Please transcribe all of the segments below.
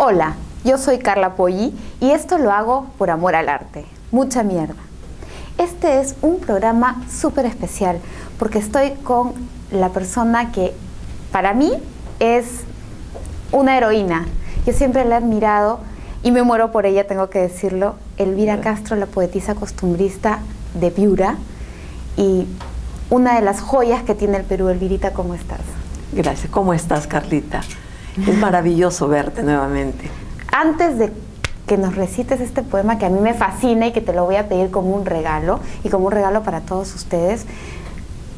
Hola, yo soy Carla Poggi y esto lo hago por amor al arte. Mucha mierda. Este es un programa súper especial porque estoy con la persona que para mí es una heroína. Yo siempre la he admirado y me muero por ella, tengo que decirlo. Elvira Castro, la poetisa costumbrista de Piura y una de las joyas que tiene el Perú. Elvirita, ¿cómo estás? Gracias. ¿Cómo estás, Carlita? Es maravilloso verte nuevamente. Antes de que nos recites este poema que a mí me fascina y que te lo voy a pedir como un regalo y como un regalo para todos ustedes,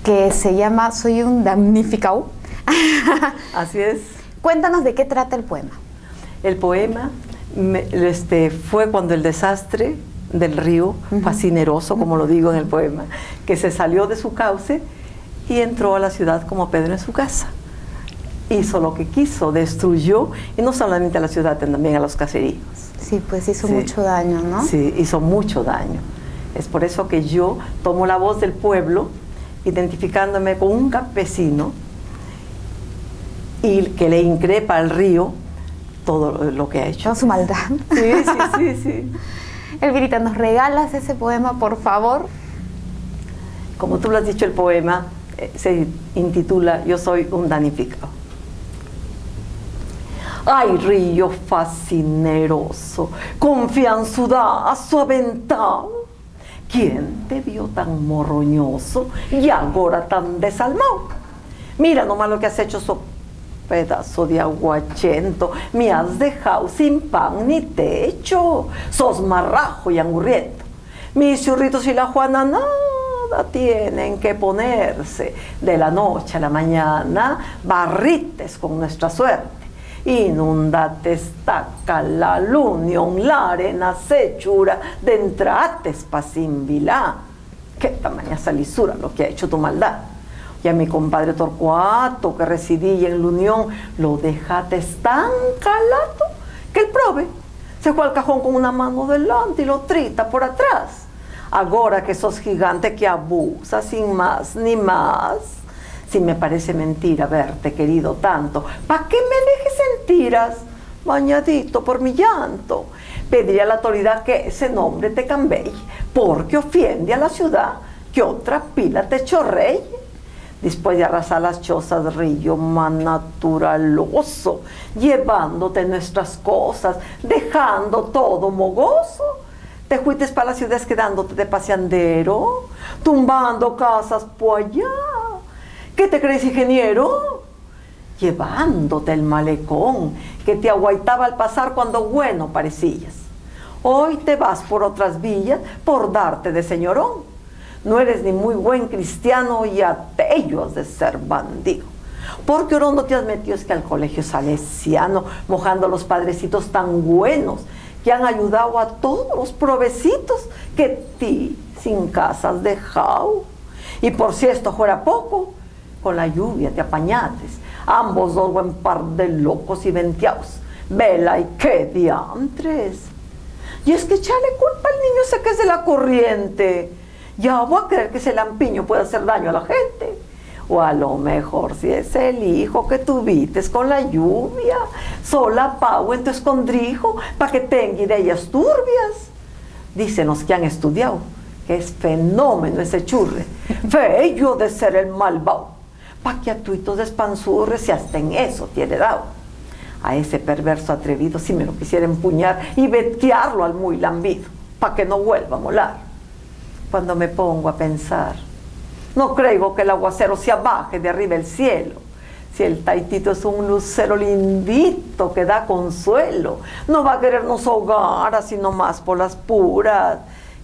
que se llama Soy un damnificado. Así es. Cuéntanos de qué trata el poema. El poema este, fue cuando el desastre del río, fascineroso, como lo digo en el poema, que se salió de su cauce y entró a la ciudad como Pedro en su casa. Hizo lo que quiso, destruyó, y no solamente a la ciudad, también a los caseríos. Sí, pues hizo mucho daño, ¿no? Sí, hizo mucho daño. Es por eso que yo tomo la voz del pueblo, identificándome con un campesino, y que le increpa al río todo lo que ha hecho. Toda su maldad. Sí, sí, sí, sí. Elvirita, ¿nos regalas ese poema, por favor? Como tú lo has dicho, el poema eh, se intitula Yo soy un danificado. Ay, río fascineroso, confianzudazo aventado. ¿Quién te vio tan morroñoso y ahora tan desalmado? Mira nomás lo que has hecho, so pedazo de aguachento, me has dejado sin pan ni techo, sos marrajo y angurriento. Mis churritos y la Juana nada tienen que ponerse de la noche a la mañana, barrites con nuestra suerte. Inundate estaca la lunión, la arena sechura, de entrates pa' sin vilá. Qué tamaña salisura lo que ha hecho tu maldad y a mi compadre Torcuato, que residía en la Unión, lo dejaste tan calato que el prove se fue al cajón con una mano delante y lo trita por atrás. Ahora que sos gigante que abusa sin más ni más. Si me parece mentira verte querido tanto, ¿para qué me dejes sentiras? Bañadito por mi llanto. Pediré a la autoridad que ese nombre te cambie, porque ofiende a la ciudad que otra pila te chorreye después de arrasar las chozas río más naturaloso, llevándote nuestras cosas, dejando todo mogoso. Te fuiste para las ciudades quedándote de paseandero, tumbando casas por allá. ¿Qué te crees, ingeniero? Llevándote el malecón que te aguaitaba al pasar cuando bueno parecías. Hoy te vas por otras villas por darte de señorón no eres ni muy buen cristiano y ateo has de ser bandido. Porque Orondo te has metido es que al colegio salesiano, mojando los padrecitos tan buenos que han ayudado a todos los provecitos que ti sin casa has dejado. Y por si esto fuera poco, con la lluvia te apañates, ambos dos buen par de locos y venteados. Vela y qué diantres. Y es que echale culpa al niño ese que es de la corriente ya voy a creer que ese lampiño puede hacer daño a la gente. O a lo mejor si es el hijo que tuviste con la lluvia, sola pago en tu escondrijo para que tenga ideas turbias. Dicen los que han estudiado que es fenómeno ese churre, fello de ser el malvado, pa' que a tuitos despanzurres y hasta en eso tiene dado. A ese perverso atrevido si me lo quisiera empuñar y vetearlo al muy lambido, pa' que no vuelva a molar cuando me pongo a pensar. No creo que el aguacero se abaje de arriba el cielo. Si el taitito es un lucero lindito que da consuelo, no va a querernos ahogar así nomás por las puras.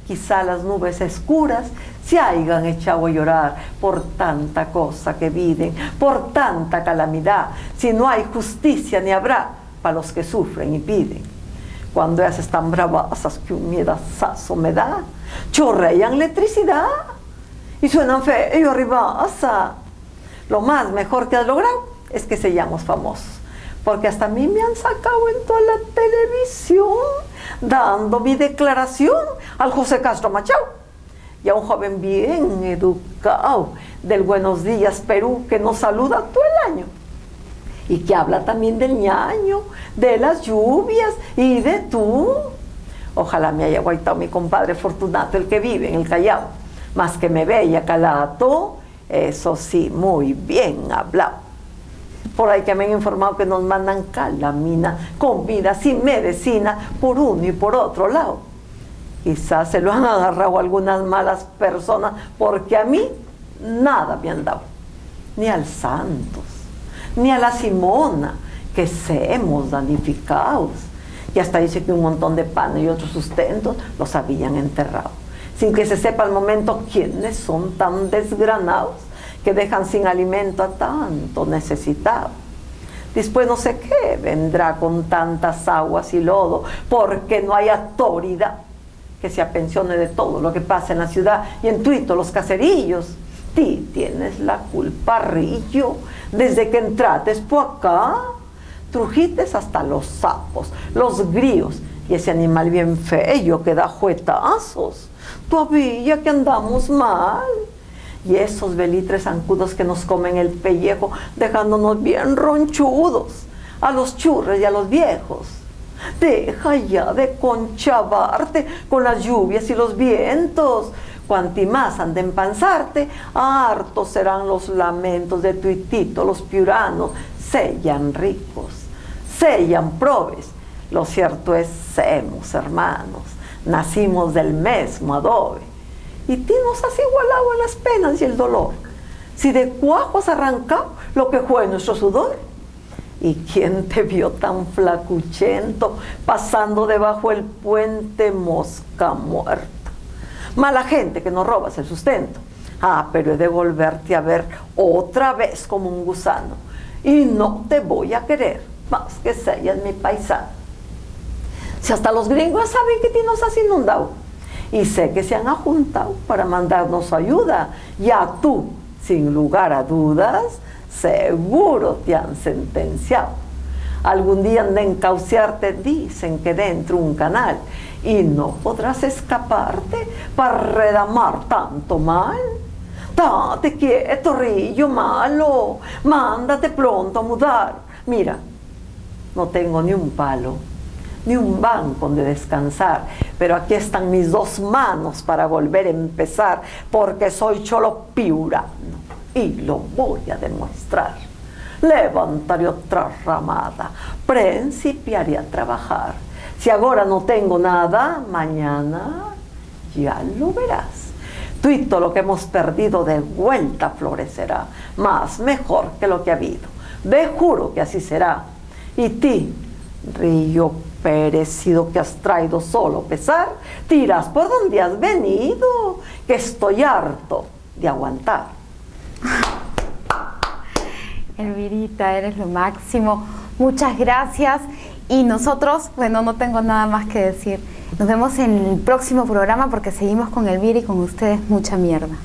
Quizá las nubes oscuras se hayan echado a llorar por tanta cosa que viven, por tanta calamidad. Si no hay justicia ni habrá para los que sufren y piden. Cuando ellas están bravasas que un miedazazo me da, chorrean electricidad y suenan feo arriba. Lo más mejor que has logrado es que seamos famosos. Porque hasta a mí me han sacado en toda la televisión dando mi declaración al José Castro Machado y a un joven bien educado del Buenos Días Perú que nos saluda todo el año. y que habla también del ñaño, de las lluvias y de tú. Ojalá me haya guaitado mi compadre Fortunato, el que vive en el Callao, más que me veía calato, eso sí, muy bien hablado. Por ahí que me han informado que nos mandan calamina, comida sin medicina, por uno y por otro lado. Quizás se lo han agarrado algunas malas personas, porque a mí nada me han dado. Ni al Santos, ni a la Simona, que hemos danificados. Y hasta dice que un montón de pan y otros sustentos los habían enterrado. Sin que se sepa al momento quiénes son tan desgranados que dejan sin alimento a tanto necesitado. Después no sé qué vendrá con tantas aguas y lodo, porque no hay autoridad que se apensione de todo lo que pasa en la ciudad y en Tuito, los caserillos. Ti tienes la culpa, Rillo, desde que entrates por acá. Trujites hasta los sapos, los gríos y ese animal bien feo que da juetazos. Todavía que andamos mal y esos velitres zancudos que nos comen el pellejo, dejándonos bien ronchudos, a los churros y a los viejos. Deja ya de conchavarte con las lluvias y los vientos. Cuanti más han de empanzarte, hartos serán los lamentos de tuitito, los piuranos, sellan ricos, sellan probes. Lo cierto es, semos hermanos, nacimos del mismo adobe y ti nos has igualado en las penas y el dolor. Si de cuajo has arrancado lo que fue nuestro sudor. ¿Y quién te vio tan flacuchento pasando debajo el puente mosca muerta? Mala gente que nos robas el sustento. Ah, pero he de volverte a ver otra vez como un gusano. Y no te voy a querer más que seas mi paisano. Si hasta los gringos saben que ti nos has inundado y sé que se han ajuntado para mandarnos ayuda. Ya tú, sin lugar a dudas, seguro te han sentenciado. Algún día han de encauciarte, dicen que dentro un canal, y no podrás escaparte para redamar tanto mal. Date quieto, rillo malo, mándate pronto a mudar. Mira, no tengo ni un palo ni un banco donde descansar. Pero aquí están mis dos manos para volver a empezar, porque soy cholo piurano y lo voy a demostrar. Levantaré otra ramada, principiaré a trabajar. Si ahora no tengo nada, mañana ya lo verás. Tuito lo que hemos perdido de vuelta florecerá, más mejor que lo que ha habido. De juro que así será. Y ti, río perecido que has traído solo pesar, tiras por donde has venido, que estoy harto de aguantar. Elvirita, eres lo máximo. Muchas gracias. Y nosotros, bueno, no tengo nada más que decir. Nos vemos en el próximo programa porque seguimos con Elvira y con ustedes mucha mierda.